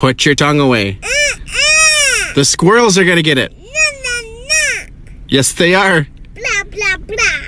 Put your tongue away. The squirrels are gonna get it. Yes, they are. Blah, blah, blah.